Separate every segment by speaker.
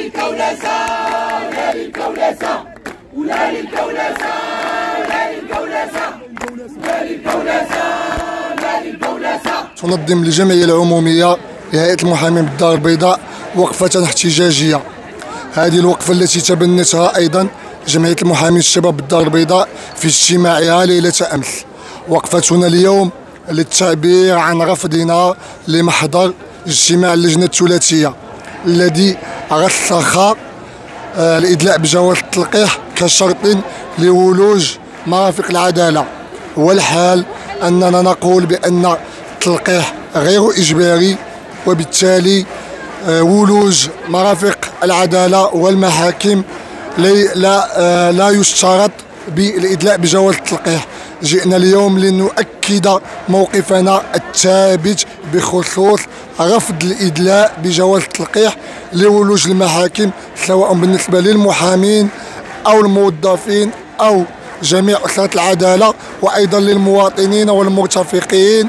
Speaker 1: الكولسة ولادي الكولسة ولادي الكولسة
Speaker 2: تنظم الجمعية العمومية لهيئة المحامين بالدار البيضاء وقفة احتجاجية. هذه الوقفة التي تبنتها أيضا جمعية المحامين الشباب بالدار البيضاء في اجتماعها ليلة أمس. وقفتنا اليوم للتعبير عن رفضنا لمحضر اجتماع اللجنة الثلاثية. الذي رسخ آه، الإدلاء بجواز التلقيح كشرط لولوج مرافق العدالة. والحال أننا نقول بأن التلقيح غير إجباري وبالتالي آه، ولوج مرافق العدالة والمحاكم لا آه، لا يشترط بالإدلاء بجواز التلقيح. جئنا اليوم لنؤكد موقفنا الثابت بخصوص رفض الإدلاء بجواز التلقيح لولوج المحاكم سواء بالنسبة للمحامين أو الموظفين أو جميع أسرة العدالة وأيضا للمواطنين والمرتفقين.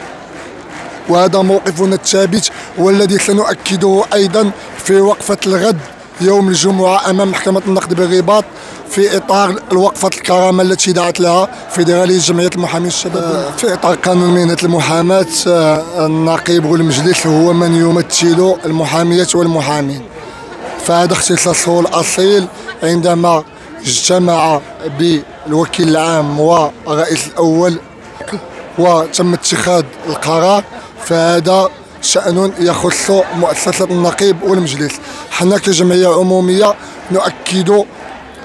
Speaker 2: وهذا موقفنا الثابت والذي سنؤكده أيضا في وقفة الغد. يوم الجمعة أمام محكمة النقد بالرباط في إطار الوقفة الكرامة التي دعت لها فيدرالية جمعية المحامين الشباب. في إطار قانون مهنة المحاماة آه، النقيب والمجلس هو من يمثل المحامية والمحامين. فهذا اختصاصه الأصيل عندما اجتمع بالوكيل العام والرئيس الأول وتم اتخاذ القرار فهذا شأن يخص مؤسسة النقيب والمجلس. حنا كجمعية عمومية نؤكد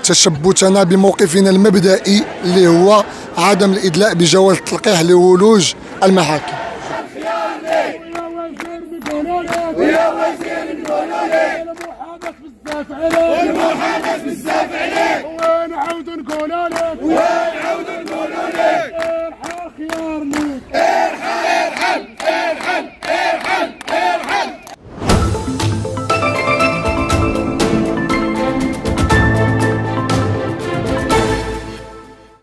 Speaker 2: تشبتنا بموقفنا المبدئي اللي هو عدم الإدلاء بجواز التلقيح لولوج المحاكم
Speaker 1: ويا
Speaker 3: بزاف عليك